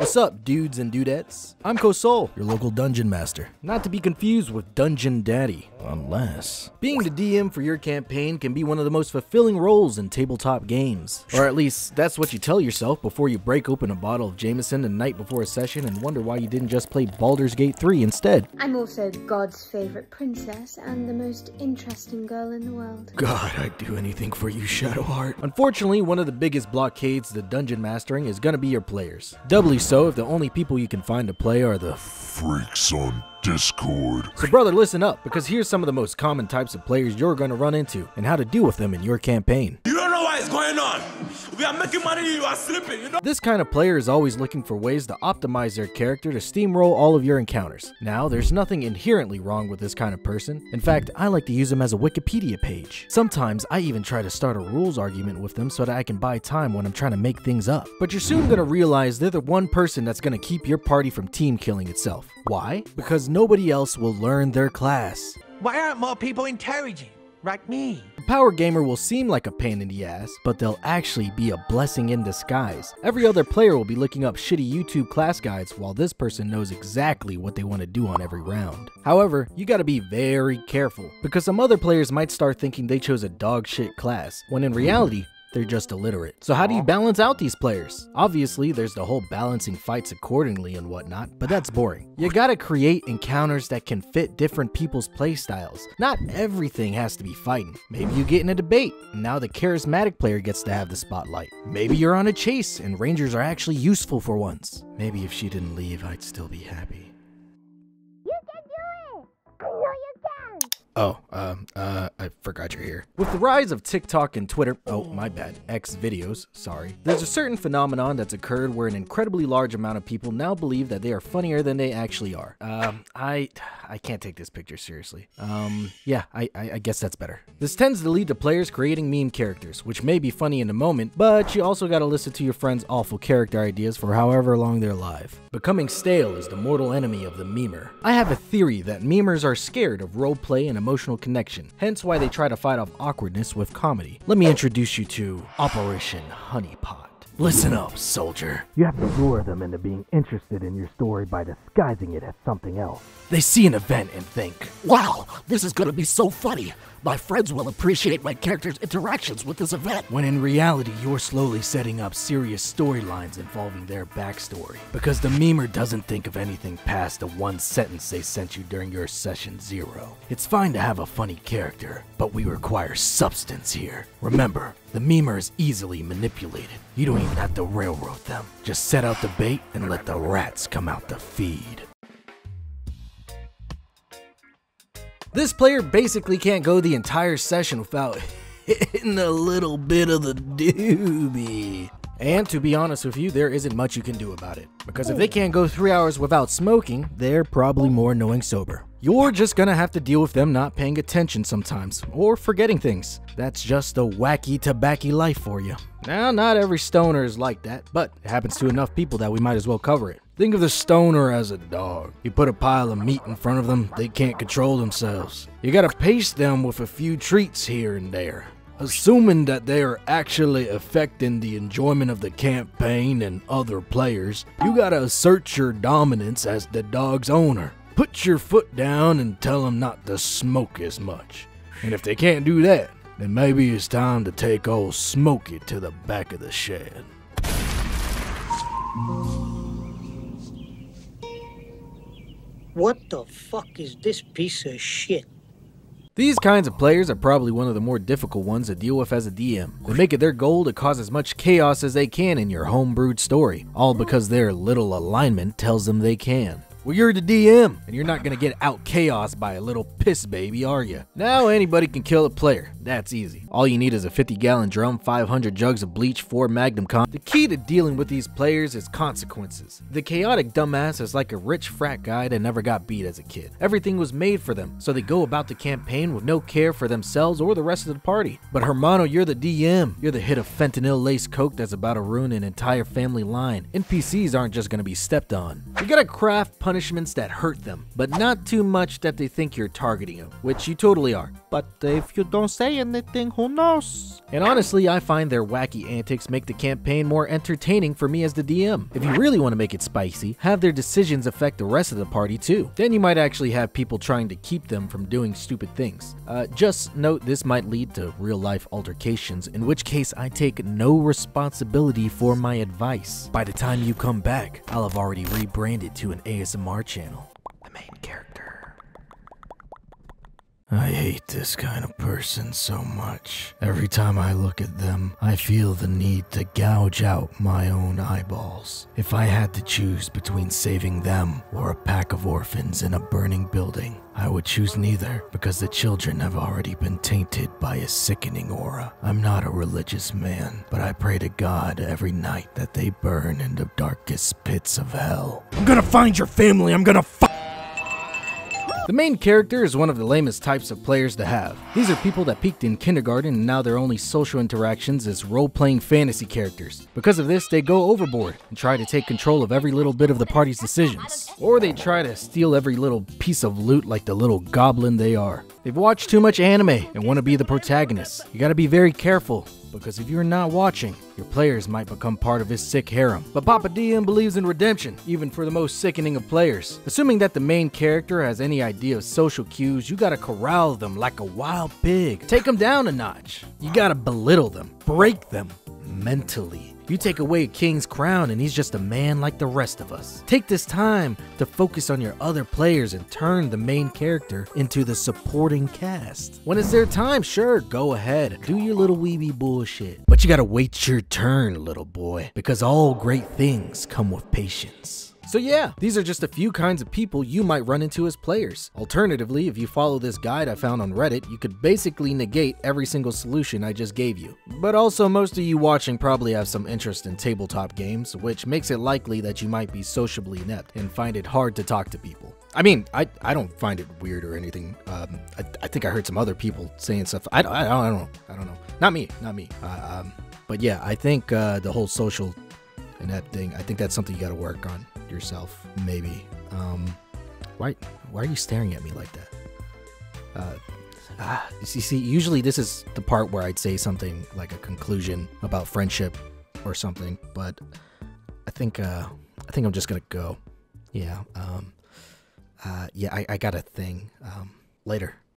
What's up, dudes and dudettes? I'm Kosal, your local dungeon master. Not to be confused with Dungeon Daddy, unless. Being the DM for your campaign can be one of the most fulfilling roles in tabletop games. Or at least, that's what you tell yourself before you break open a bottle of Jameson the night before a session and wonder why you didn't just play Baldur's Gate 3 instead. I'm also God's favorite princess and the most interesting girl in the world. God, I'd do anything for you, Shadowheart. Unfortunately, one of the biggest blockades to dungeon mastering is gonna be your players. Doubly so if the only people you can find to play are the freaks on Discord. So brother, listen up, because here's some of the most common types of players you're gonna run into, and how to deal with them in your campaign. You don't know what is going on. We are making money, you are sleeping, you know? This kind of player is always looking for ways to optimize their character to steamroll all of your encounters. Now, there's nothing inherently wrong with this kind of person. In fact, I like to use them as a Wikipedia page. Sometimes I even try to start a rules argument with them so that I can buy time when I'm trying to make things up. But you're soon gonna realize they're the one person that's gonna keep your party from team killing itself. Why? Because nobody else will learn their class. Why aren't more people encouraging? Like me. A power gamer will seem like a pain in the ass, but they'll actually be a blessing in disguise. Every other player will be looking up shitty YouTube class guides while this person knows exactly what they want to do on every round. However, you gotta be very careful, because some other players might start thinking they chose a dog shit class, when in reality, they're just illiterate. So how do you balance out these players? Obviously, there's the whole balancing fights accordingly and whatnot, but that's boring. You gotta create encounters that can fit different people's playstyles. Not everything has to be fighting. Maybe you get in a debate, and now the charismatic player gets to have the spotlight. Maybe you're on a chase, and rangers are actually useful for once. Maybe if she didn't leave, I'd still be happy. Oh, um, uh, I forgot you're here. With the rise of TikTok and Twitter, oh, my bad, X videos, sorry, there's a certain phenomenon that's occurred where an incredibly large amount of people now believe that they are funnier than they actually are. Um, I, I can't take this picture seriously. Um, yeah, I, I, I guess that's better. This tends to lead to players creating meme characters, which may be funny in the moment, but you also gotta listen to your friends' awful character ideas for however long they're alive. Becoming stale is the mortal enemy of the memer. I have a theory that memers are scared of roleplay and emotional connection, hence why they try to fight off awkwardness with comedy. Let me introduce you to Operation Honeypot. Listen up, soldier. You have to lure them into being interested in your story by disguising it as something else. They see an event and think, Wow, this is gonna be so funny. My friends will appreciate my character's interactions with this event. when in reality, you're slowly setting up serious storylines involving their backstory. Because the memer doesn't think of anything past the one sentence they sent you during your session zero. It's fine to have a funny character, but we require substance here. Remember, the memer is easily manipulated. You don't even have to railroad them. Just set out the bait and let the rats come out to feed. This player basically can't go the entire session without hitting a little bit of the doobie. And to be honest with you, there isn't much you can do about it. Because if they oh. can't go three hours without smoking, they're probably more knowing sober. You're just gonna have to deal with them not paying attention sometimes, or forgetting things. That's just a wacky tobacco life for you. Now, not every stoner is like that, but it happens to enough people that we might as well cover it. Think of the stoner as a dog. You put a pile of meat in front of them, they can't control themselves. You gotta pace them with a few treats here and there. Assuming that they are actually affecting the enjoyment of the campaign and other players, you gotta assert your dominance as the dog's owner. Put your foot down and tell them not to smoke as much. And if they can't do that, then maybe it's time to take old Smokey to the back of the shed. What the fuck is this piece of shit? These kinds of players are probably one of the more difficult ones to deal with as a DM. They make it their goal to cause as much chaos as they can in your homebrewed story, all because their little alignment tells them they can. Well, you're the DM, and you're not gonna get out chaos by a little piss baby, are you? Now anybody can kill a player. That's easy. All you need is a 50 gallon drum, 500 jugs of bleach, 4 magnum con. The key to dealing with these players is consequences. The chaotic dumbass is like a rich frat guy that never got beat as a kid. Everything was made for them, so they go about the campaign with no care for themselves or the rest of the party. But Hermano, you're the DM. You're the hit of fentanyl laced coke that's about to ruin an entire family line. NPCs aren't just gonna be stepped on. You gotta craft punishments that hurt them, but not too much that they think you're targeting them, which you totally are. But if you don't say anything, who knows? And honestly, I find their wacky antics make the campaign more entertaining for me as the DM. If you really want to make it spicy, have their decisions affect the rest of the party too. Then you might actually have people trying to keep them from doing stupid things. Uh, just note this might lead to real life altercations, in which case I take no responsibility for my advice. By the time you come back, I'll have already rebranded to an ASMR channel. The main character. I hate this kind of person so much. Every time I look at them, I feel the need to gouge out my own eyeballs. If I had to choose between saving them or a pack of orphans in a burning building, I would choose neither because the children have already been tainted by a sickening aura. I'm not a religious man, but I pray to God every night that they burn in the darkest pits of hell. I'm gonna find your family. I'm gonna fi- the main character is one of the lamest types of players to have. These are people that peaked in kindergarten and now their only social interactions is role-playing fantasy characters. Because of this, they go overboard and try to take control of every little bit of the party's decisions. Or they try to steal every little piece of loot like the little goblin they are. They've watched too much anime and want to be the protagonist. You gotta be very careful because if you're not watching, your players might become part of his sick harem. But Papa DM believes in redemption, even for the most sickening of players. Assuming that the main character has any idea of social cues, you gotta corral them like a wild pig. Take them down a notch. You gotta belittle them, break them mentally. You take away a king's crown and he's just a man like the rest of us. Take this time to focus on your other players and turn the main character into the supporting cast. When it's their time, sure, go ahead. Do your little weeby bullshit. But you gotta wait your turn, little boy, because all great things come with patience. So yeah, these are just a few kinds of people you might run into as players. Alternatively, if you follow this guide I found on Reddit, you could basically negate every single solution I just gave you. But also, most of you watching probably have some interest in tabletop games, which makes it likely that you might be sociably inept and find it hard to talk to people. I mean, I, I don't find it weird or anything. Um, I, I think I heard some other people saying stuff. I, I, I don't know. I don't know. Not me. Not me. Uh, um, but yeah, I think uh, the whole social inept thing, I think that's something you got to work on yourself, maybe. Um, why why are you staring at me like that? Uh, ah, you see, usually this is the part where I'd say something like a conclusion about friendship or something, but I think uh, I think I'm just gonna go. Yeah. Um, uh, yeah, I, I got a thing. Um, later.